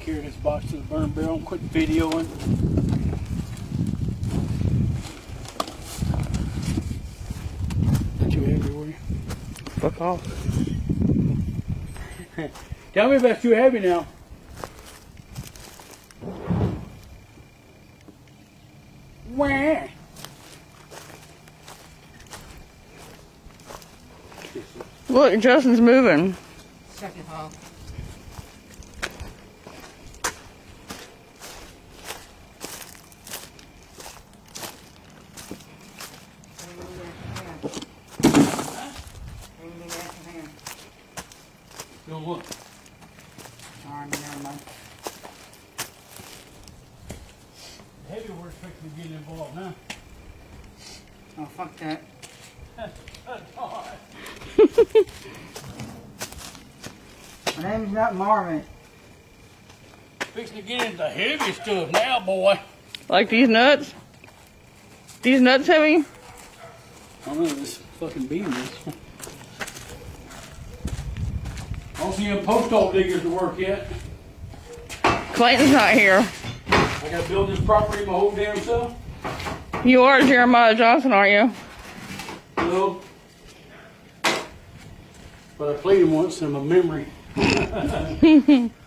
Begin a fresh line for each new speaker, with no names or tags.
take care of this box to the burn barrel and quit videoing. Not too heavy, were you?
Fuck off.
Tell me if that's too heavy now. Wah.
Look, Justin's moving.
Second hall.
Don't look.
Alright, never mind.
Heavy work's fixing to get involved, huh?
Oh, fuck that. My name's not Marvin.
Fixing to get into the heavy stuff now, boy.
Like these nuts? These nuts heavy?
I don't know, this fucking beam is. I don't see any post hole diggers to work yet.
Clayton's not here.
I gotta build this property my whole damn self.
You are Jeremiah Johnson, aren't you?
No. But I played him once in my memory.